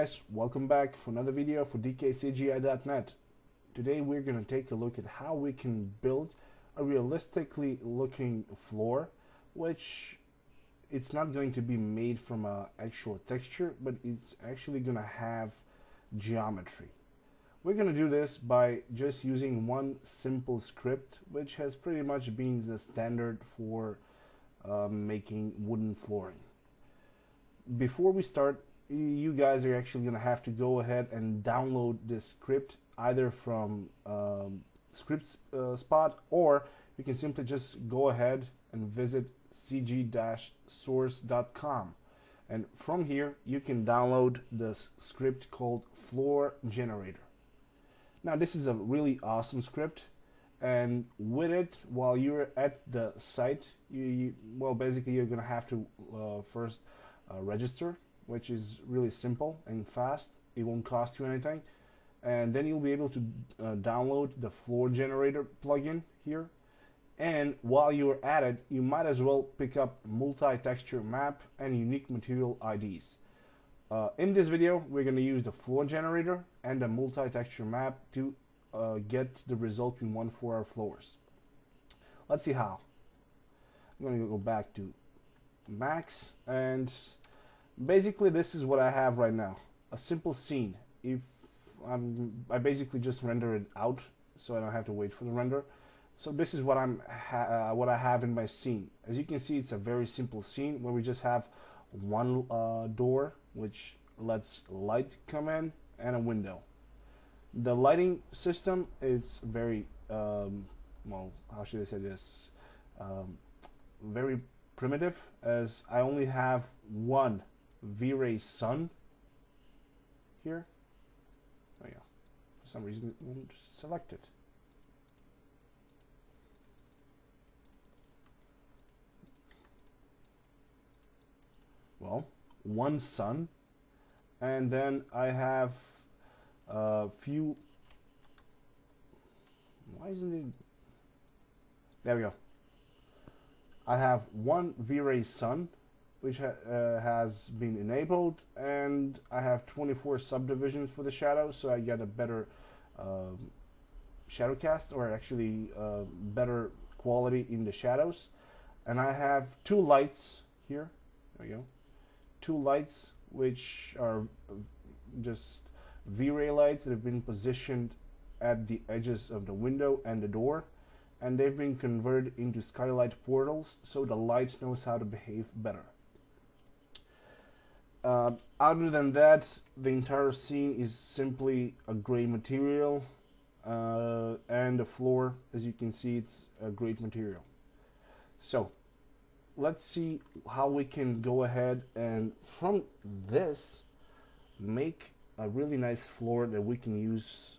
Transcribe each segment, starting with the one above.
guys, welcome back for another video for DKCGI.net. Today we're going to take a look at how we can build a realistically looking floor which it's not going to be made from a actual texture but it's actually going to have geometry. We're going to do this by just using one simple script which has pretty much been the standard for uh, making wooden flooring. Before we start you guys are actually going to have to go ahead and download this script either from um, script uh, spot or you can simply just go ahead and visit cg-source.com and from here you can download this script called floor generator. Now this is a really awesome script and with it while you're at the site you, you well basically you're gonna have to uh, first uh, register which is really simple and fast. It won't cost you anything. And then you'll be able to uh, download the floor generator plugin here. And while you're at it, you might as well pick up multi-texture map and unique material IDs. Uh, in this video, we're going to use the floor generator and the multi-texture map to uh, get the result we want for our floors. Let's see how. I'm going to go back to Max and basically this is what I have right now. A simple scene. If I'm I basically just render it out so I don't have to wait for the render. So this is what I'm uh, what I have in my scene. As you can see it's a very simple scene where we just have one uh, door which lets light come in and a window. The lighting system is very um, well how should I say this? Um, very primitive as I only have one V-Ray Sun here. Oh yeah, for some reason it won't select it. Well, one sun, and then I have a few. Why isn't it? There we go. I have one V-Ray sun which ha uh, has been enabled and I have 24 subdivisions for the shadow so I get a better um, shadow cast or actually uh, better quality in the shadows. And I have two lights here. There we go. Two lights which are just V-ray lights that have been positioned at the edges of the window and the door and they've been converted into skylight portals so the light knows how to behave better uh, other than that, the entire scene is simply a gray material, uh, and the floor, as you can see, it's a great material. So, let's see how we can go ahead and from this make a really nice floor that we can use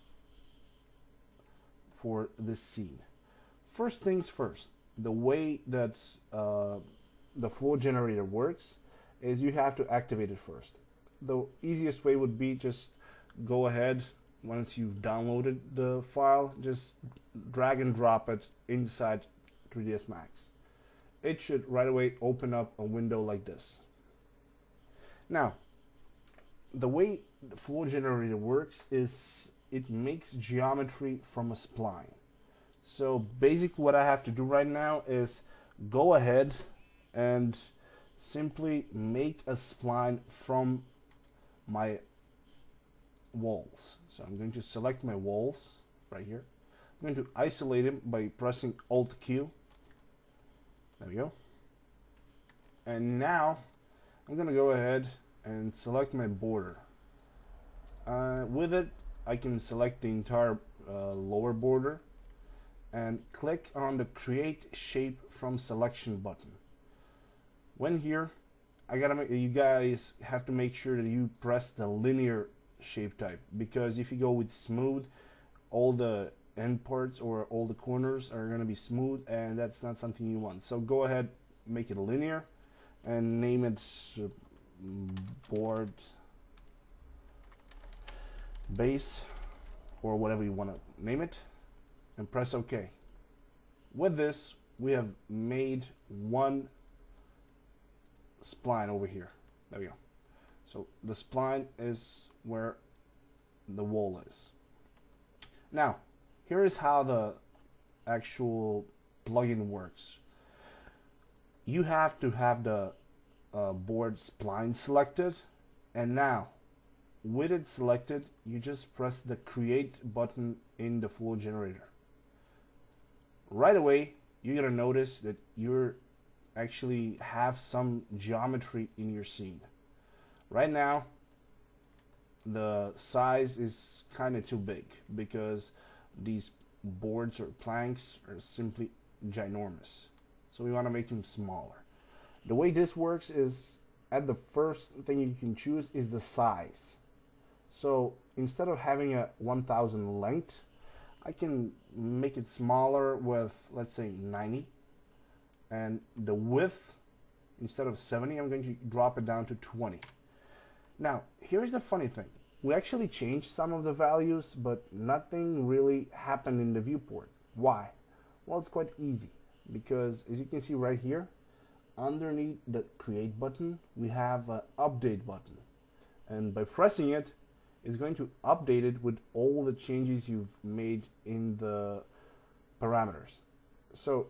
for this scene. First things first, the way that uh, the floor generator works is you have to activate it first. The easiest way would be just go ahead once you've downloaded the file, just drag and drop it inside 3ds Max. It should right away open up a window like this. Now, the way the floor generator works is it makes geometry from a spline. So basically what I have to do right now is go ahead and simply make a spline from my walls. So I'm going to select my walls right here. I'm going to isolate them by pressing Alt Q. There we go. And now I'm going to go ahead and select my border. Uh, with it, I can select the entire uh, lower border and click on the Create Shape from Selection button when here I gotta make you guys have to make sure that you press the linear shape type because if you go with smooth all the end parts or all the corners are gonna be smooth and that's not something you want. So go ahead make it linear and name it board base or whatever you want to name it and press OK with this we have made one spline over here. There we go. So the spline is where the wall is. Now, here is how the actual plugin works. You have to have the uh, board spline selected and now with it selected you just press the create button in the floor generator right away you're gonna notice that you're actually have some geometry in your scene. Right now the size is kind of too big because these boards or planks are simply ginormous. So we want to make them smaller. The way this works is at the first thing you can choose is the size. So instead of having a 1000 length, I can make it smaller with let's say 90 and the width instead of 70 I'm going to drop it down to 20. Now here's the funny thing. We actually changed some of the values but nothing really happened in the viewport. Why? Well it's quite easy because as you can see right here underneath the create button we have an update button and by pressing it it's going to update it with all the changes you've made in the parameters so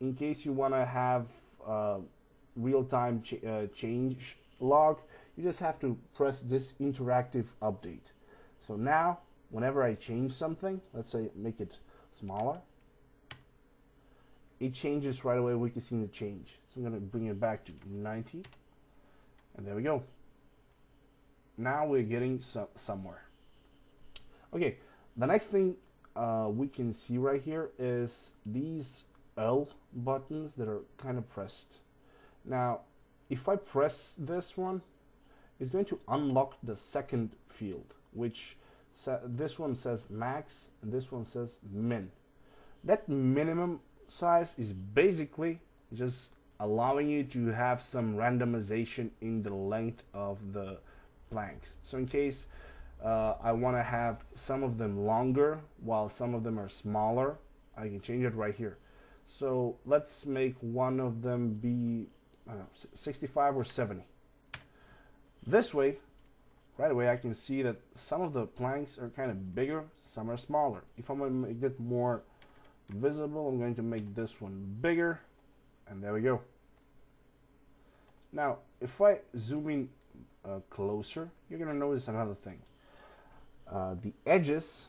in case you want to have real-time ch uh, change log you just have to press this interactive update so now whenever I change something let's say make it smaller it changes right away. We can see the change. So I'm going to bring it back to 90. And there we go. Now we're getting so somewhere. Okay, the next thing uh, we can see right here is these L buttons that are kind of pressed. Now, if I press this one, it's going to unlock the second field, which this one says max and this one says min. That minimum size is basically just allowing you to have some randomization in the length of the planks. So in case uh, I want to have some of them longer while some of them are smaller, I can change it right here. So let's make one of them be know, 65 or 70. This way, right away, I can see that some of the planks are kind of bigger, some are smaller. If I'm going to make it more visible. I'm going to make this one bigger and there we go. Now, if I zoom in uh, closer, you're going to notice another thing. Uh, the edges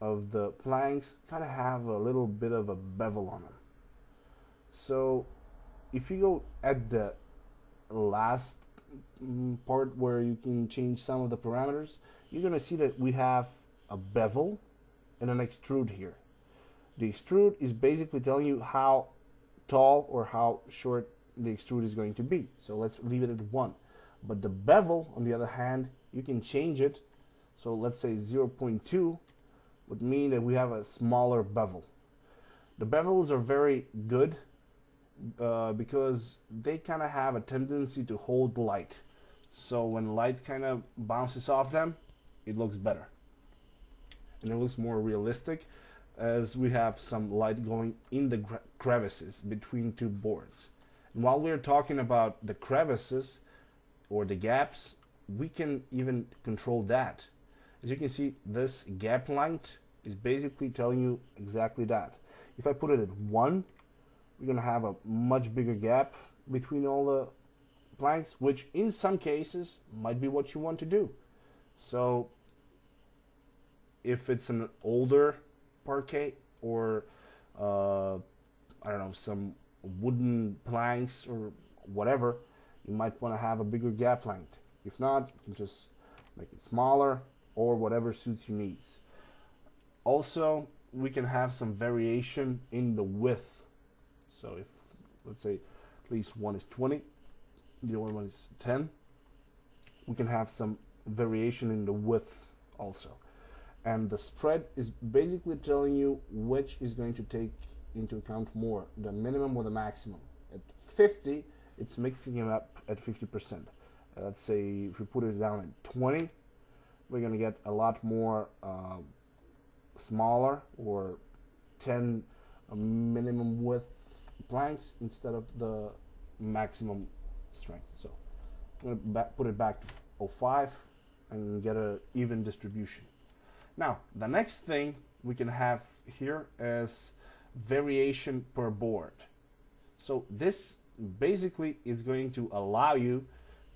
of the planks kind of have a little bit of a bevel on them. So if you go at the last mm, part where you can change some of the parameters, you're going to see that we have a bevel and an extrude here. The extrude is basically telling you how tall or how short the extrude is going to be. So let's leave it at 1. But the bevel, on the other hand, you can change it. So let's say 0.2 would mean that we have a smaller bevel. The bevels are very good uh, because they kind of have a tendency to hold light. So when light kind of bounces off them, it looks better. And it looks more realistic as we have some light going in the crevices between two boards. And while we're talking about the crevices or the gaps, we can even control that. As you can see, this gap length is basically telling you exactly that. If I put it at 1, we're to have a much bigger gap between all the planks, which in some cases might be what you want to do. So if it's an older parquet or uh, I don't know some wooden planks or whatever you might want to have a bigger gap length if not you can just make it smaller or whatever suits your needs. Also we can have some variation in the width. So if let's say at least one is 20 the other one is 10 we can have some variation in the width also. And the spread is basically telling you which is going to take into account more the minimum or the maximum. At 50 it's mixing it up at 50% uh, let's say if we put it down at 20 we're going to get a lot more uh, smaller or 10 uh, minimum width planks instead of the maximum strength so I'm going to put it back to 05 and get an even distribution. Now, the next thing we can have here is variation per board. So this basically is going to allow you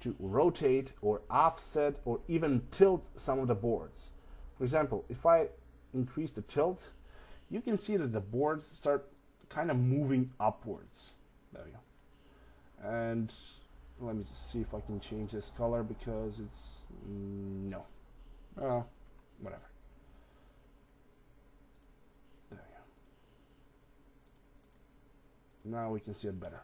to rotate or offset or even tilt some of the boards. For example, if I increase the tilt, you can see that the boards start kind of moving upwards. There we go. And let me just see if I can change this color because it's mm, no. Uh, whatever. There we go. Now we can see it better.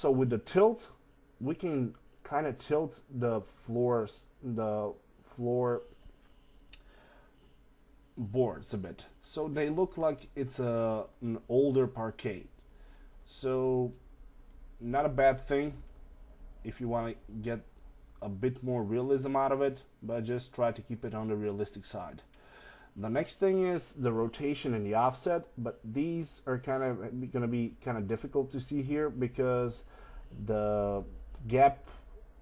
So with the tilt, we can kind of tilt the floors, the floor boards a bit. So they look like it's a, an older parquet. So not a bad thing if you want to get a bit more realism out of it, but just try to keep it on the realistic side. The next thing is the rotation and the offset, but these are kind of going to be kind of difficult to see here because the gap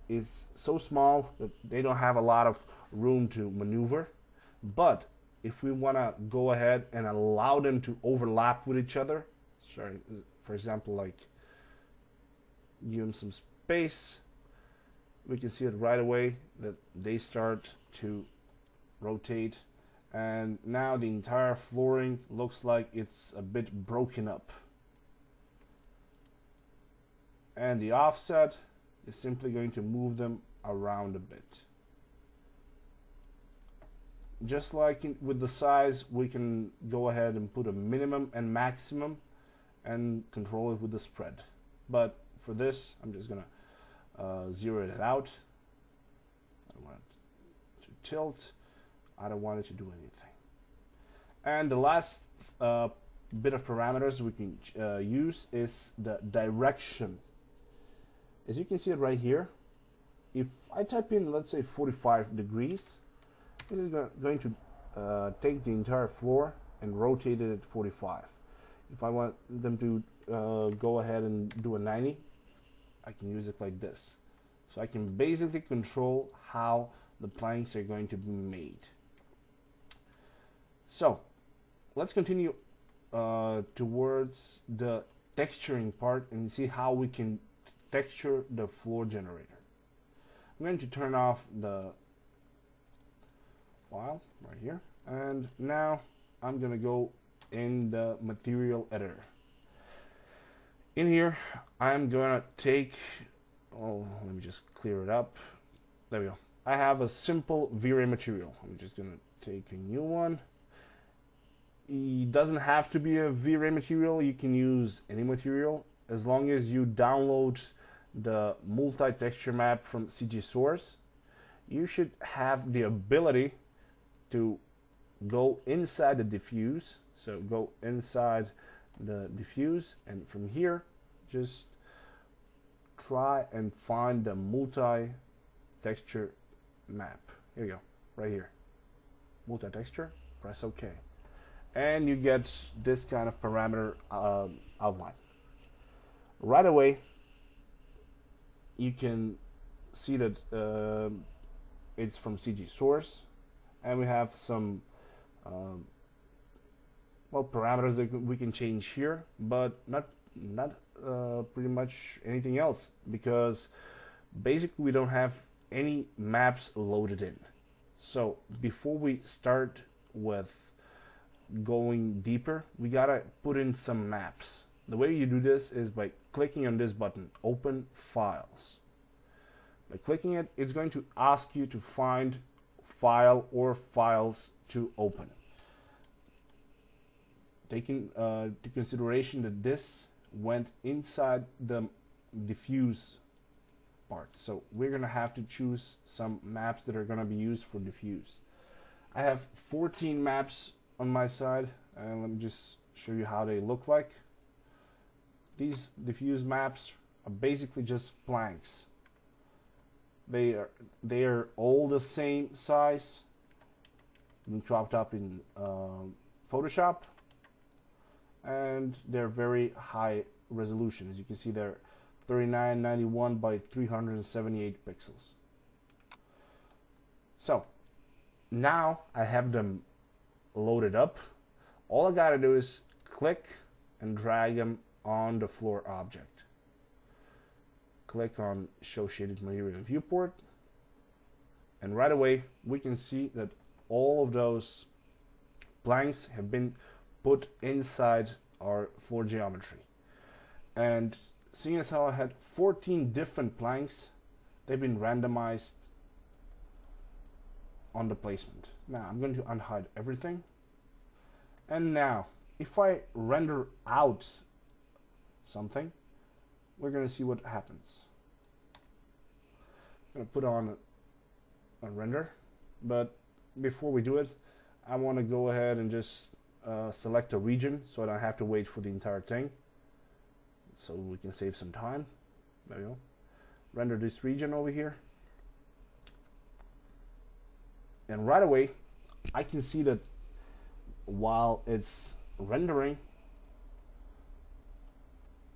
is so small that they don't have a lot of room to maneuver. But if we want to go ahead and allow them to overlap with each other, sorry, for example, like give them some space, we can see it right away that they start to rotate and now the entire flooring looks like it's a bit broken up. And the offset is simply going to move them around a bit. Just like in, with the size we can go ahead and put a minimum and maximum and control it with the spread. But for this I'm just gonna uh, zero it out. I want to tilt I don't want it to do anything. And the last uh, bit of parameters we can uh, use is the direction. As you can see it right here if I type in let's say 45 degrees this is going to uh, take the entire floor and rotate it at 45 if I want them to uh, go ahead and do a 90 I can use it like this. So I can basically control how the planks are going to be made so let's continue uh, towards the texturing part and see how we can texture the floor generator. I'm going to turn off the file right here. And now I'm gonna go in the material editor. In here I'm gonna take oh let me just clear it up. There we go. I have a simple V-Ray material. I'm just gonna take a new one it doesn't have to be a V-Ray material. You can use any material. As long as you download the multi-texture map from CG Source you should have the ability to go inside the diffuse. So go inside the diffuse and from here just try and find the multi texture map. Here you go. Right here. Multi texture press ok and you get this kind of parameter uh, outline. Right away you can see that uh, it's from CG source and we have some um, well parameters that we can change here but not not uh, pretty much anything else because basically we don't have any maps loaded in. So before we start with going deeper we gotta put in some maps the way you do this is by clicking on this button open files by clicking it it's going to ask you to find file or files to open. Taking uh, into consideration that this went inside the diffuse part. So we're to have to choose some maps that are to be used for diffuse. I have 14 maps on my side and let me just show you how they look like. These diffuse maps are basically just blanks they are they are all the same size been chopped up in um, Photoshop and they're very high resolution as you can see they're 3991 by 378 pixels. So now I have them loaded up. All I gotta do is click and drag them on the floor object. Click on show shaded material viewport and right away we can see that all of those planks have been put inside our floor geometry. And seeing as how I had 14 different planks, they've been randomized on the placement. Now I'm going to unhide everything. And now, if I render out something, we're going to see what happens. I'm going to put on a, render, but before we do it, I want to go ahead and just uh, select a region so I don't have to wait for the entire thing. So we can save some time. There we go. Render this region over here. And right away, I can see that while it's rendering,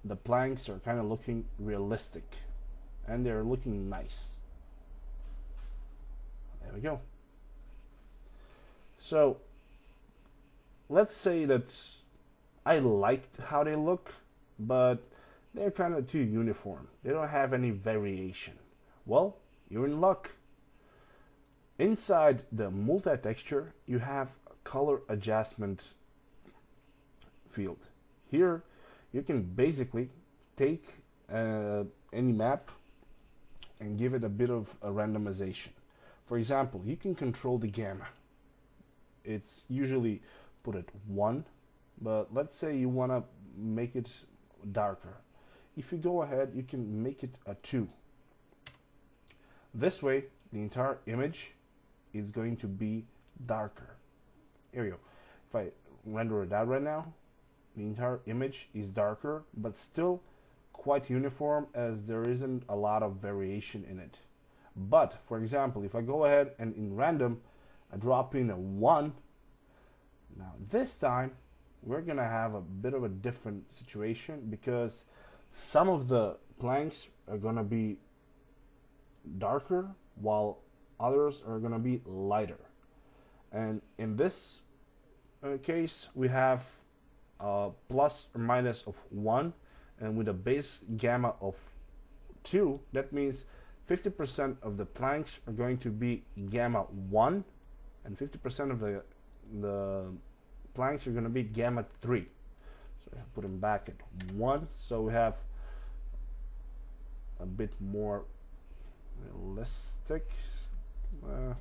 the planks are kind of looking realistic and they're looking nice. There we go. So let's say that I liked how they look, but they're kind of too uniform. They don't have any variation. Well, you're in luck. Inside the multi-texture, you have a color adjustment field. Here, you can basically take uh, any map and give it a bit of a randomization. For example, you can control the gamma. It's usually put at 1, but let's say you want to make it darker. If you go ahead, you can make it a 2. This way, the entire image is going to be darker. Here we go. If I render it out right now, the entire image is darker, but still quite uniform as there isn't a lot of variation in it. But, for example, if I go ahead and in random, I drop in a 1, now this time we're gonna have a bit of a different situation because some of the planks are gonna be darker while others are gonna be lighter. And in this uh, case we have a plus or minus of 1 and with a base gamma of 2 that means 50% of the planks are going to be gamma 1 and 50% of the the planks are going to be gamma 3 so I put them back at 1 so we have a bit more realistic uh,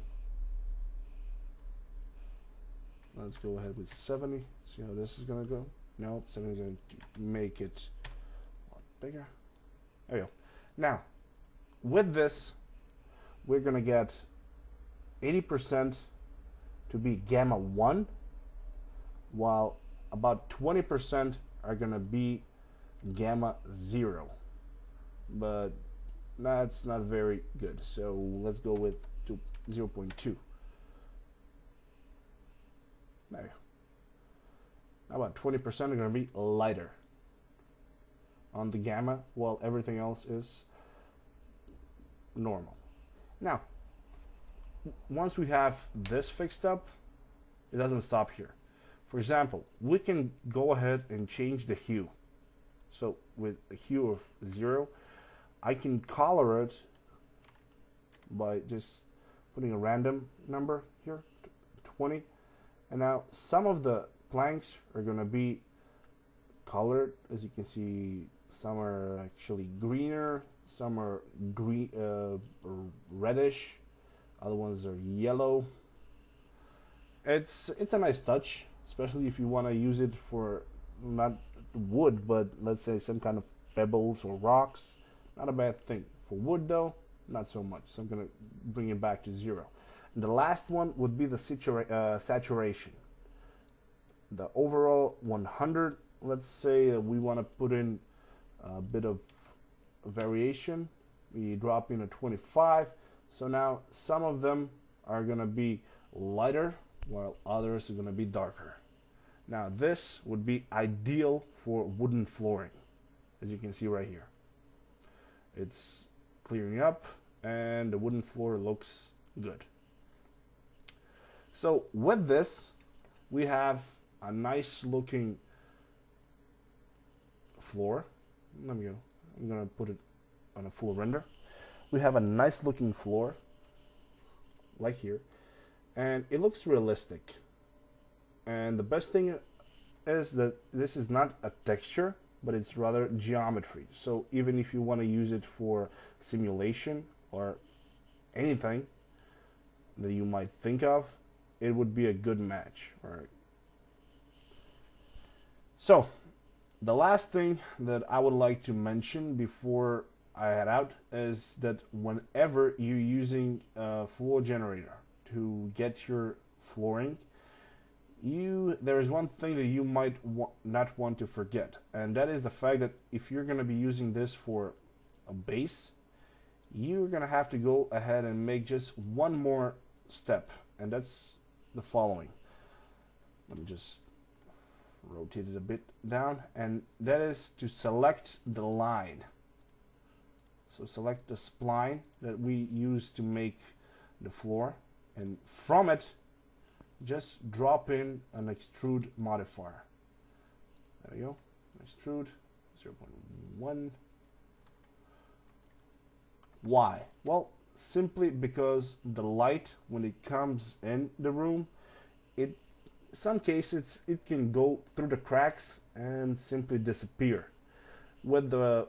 let's go ahead with 70 see how this is going to go. No 70 is going to make it a lot bigger. There we go. Now with this we're going to get 80% to be gamma 1 while about 20% are going to be gamma 0 but that's not very good. So let's go with 0.2 there about 20% are going to be lighter on the gamma while everything else is normal. Now once we have this fixed up it doesn't stop here. For example, we can go ahead and change the hue. So with a hue of zero, I can color it by just putting a random number here, 20. And now some of the planks are going to be colored. As you can see, some are actually greener, some are green, uh, reddish, other ones are yellow. It's it's a nice touch especially if you want to use it for not wood, but let's say some kind of pebbles or rocks. Not a bad thing. For wood, though, not so much. So I'm going to bring it back to zero. And the last one would be the uh, saturation. The overall 100, let's say we want to put in a bit of variation. We drop in a 25. So now some of them are going to be lighter while others are going to be darker. Now this would be ideal for wooden flooring, as you can see right here. it's clearing up and the wooden floor looks good. So with this, we have a nice looking floor. Let me go. I'm gonna put it on a full render. We have a nice looking floor, like here, and it looks realistic. And the best thing is that this is not a texture, but it's rather geometry. So even if you want to use it for simulation or anything that you might think of, it would be a good match. Right. So the last thing that I would like to mention before I head out is that whenever you're using a floor generator to get your flooring, you there is one thing that you might wa not want to forget, and that is the fact that if you're going to be using this for a base, you're going to have to go ahead and make just one more step, and that's the following. Let me just rotate it a bit down, and that is to select the line. So select the spline that we use to make the floor, and from it, just drop in an extrude modifier. There we go. Extrude 0.1. Why? Well, simply because the light, when it comes in the room, it some cases it can go through the cracks and simply disappear. With the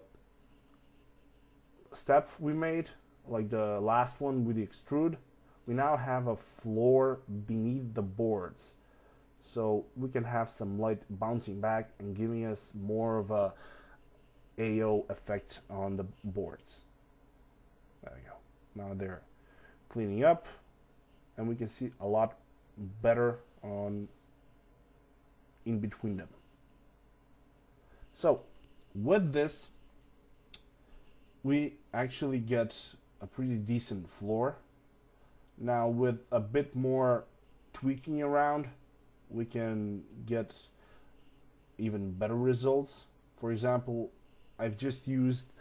step we made, like the last one with the extrude, we now have a floor beneath the boards. So we can have some light bouncing back and giving us more of a AO effect on the boards. There we go. Now they're cleaning up and we can see a lot better on in between them. So with this, we actually get a pretty decent floor now with a bit more tweaking around, we can get even better results. For example, I've just used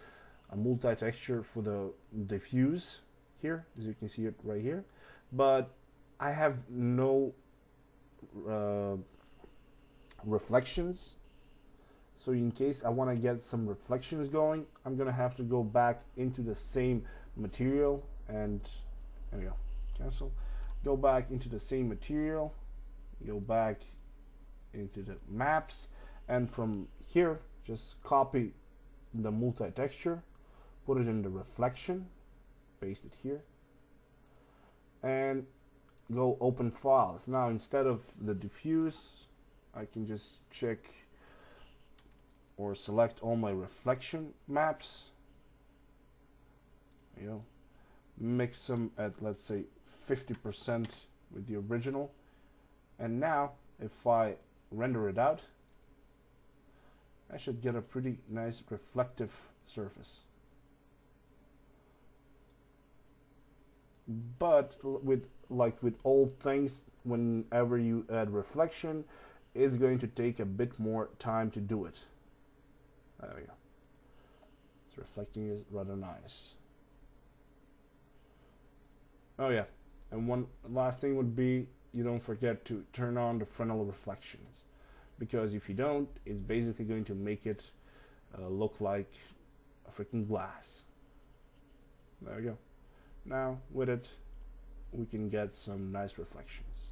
a multi-texture for the diffuse here, as you can see it right here, but I have no uh, reflections. So in case I want to get some reflections going, I'm going to have to go back into the same material and there we go cancel go back into the same material. Go back into the maps. And from here just copy the multi-texture. Put it in the reflection. Paste it here. And go open files. Now instead of the diffuse I can just check or select all my reflection maps. You know mix them at let's say 50% with the original. And now, if I render it out, I should get a pretty nice reflective surface. But with like with old things, whenever you add reflection, it's going to take a bit more time to do it. There we go. It's reflecting is rather nice. Oh yeah, and one last thing would be you don't forget to turn on the Fresnel reflections because if you don't, it's basically going to make it uh, look like a freaking glass. There we go. Now with it, we can get some nice reflections.